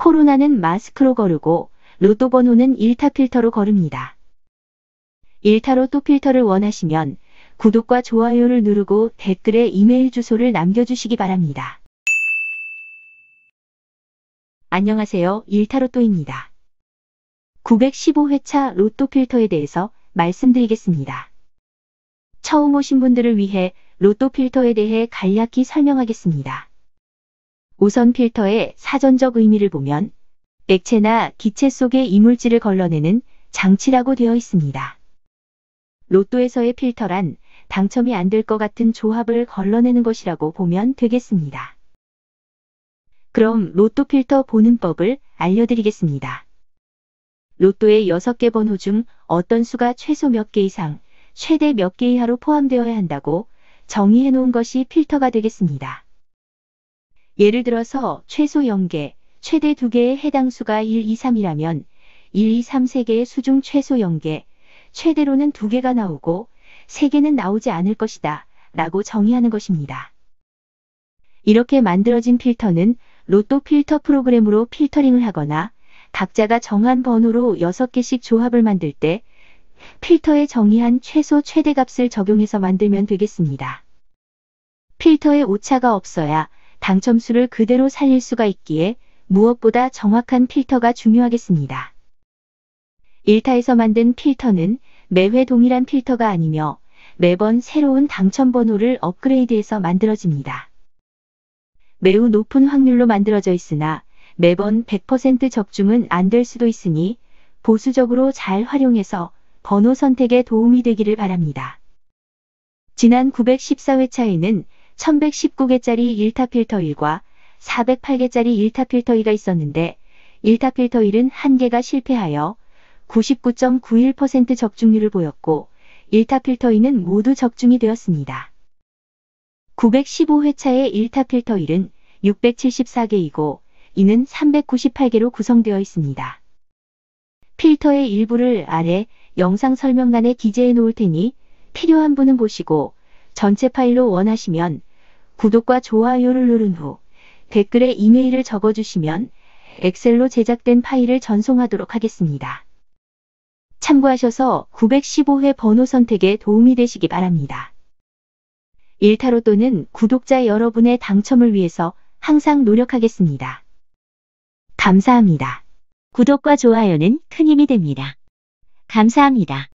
코로나는 마스크로 거르고 로또 번호는 1타 필터로 거릅니다. 1타 로 또 필터를 원하시면 구독과 좋아요를 누르고 댓글에 이메일 주소를 남겨주시기 바랍니다. 안녕하세요. 1타 로또입니다. 915회차 로또 필터에 대해서 말씀드리겠습니다. 처음 오신 분들을 위해 로또 필터에 대해 간략히 설명하겠습니다. 우선 필터의 사전적 의미를 보면 액체나 기체 속의 이물질을 걸러내는 장치라고 되어 있습니다. 로또에서의 필터란 당첨이 안 될 것 같은 조합을 걸러내는 것이라고 보면 되겠습니다. 그럼 로또 필터 보는 법을 알려드리겠습니다. 로또의 6개 번호 중 어떤 수가 최소 몇 개 이상, 최대 몇 개 이하로 포함되어야 한다고 정의해 놓은 것이 필터가 되겠습니다. 예를 들어서 최소 0개, 최대 2개의 해당 수가 1, 2, 3이라면 1, 2, 3, 3개의 수 중 최소 0개, 최대로는 2개가 나오고 3개는 나오지 않을 것이다 라고 정의하는 것입니다. 이렇게 만들어진 필터는 로또 필터 프로그램으로 필터링을 하거나 각자가 정한 번호로 6개씩 조합을 만들 때 필터에 정의한 최소 최대 값을 적용해서 만들면 되겠습니다. 필터에 오차가 없어야 당첨수를 그대로 살릴 수가 있기에 무엇보다 정확한 필터가 중요하겠습니다. 1타에서 만든 필터는 매회 동일한 필터가 아니며 매번 새로운 당첨 번호를 업그레이드해서 만들어집니다. 매우 높은 확률로 만들어져 있으나 매번 100% 적중은 안 될 수도 있으니 보수적으로 잘 활용해서 번호 선택에 도움이 되기를 바랍니다. 지난 914회차에는 1119개짜리 1타 필터 1과 408개짜리 1타 필터 2가 있었는데 1타 필터 1은 한 개가 실패하여 99.91% 적중률을 보였고 1타 필터 2는 모두 적중이 되었습니다. 915회차의 1타 필터 1은 674개이고 이는 398개로 구성되어 있습니다. 필터의 일부를 아래 영상 설명란에 기재해 놓을 테니 필요한 분은 보시고 전체 파일로 원하시면 구독과 좋아요를 누른 후 댓글에 이메일을 적어주시면 엑셀로 제작된 파일을 전송하도록 하겠습니다. 참고하셔서 915회 번호 선택에 도움이 되시기 바랍니다. 일타로 또는 구독자 여러분의 당첨을 위해서 항상 노력하겠습니다. 감사합니다. 구독과 좋아요는 큰 힘이 됩니다. 감사합니다.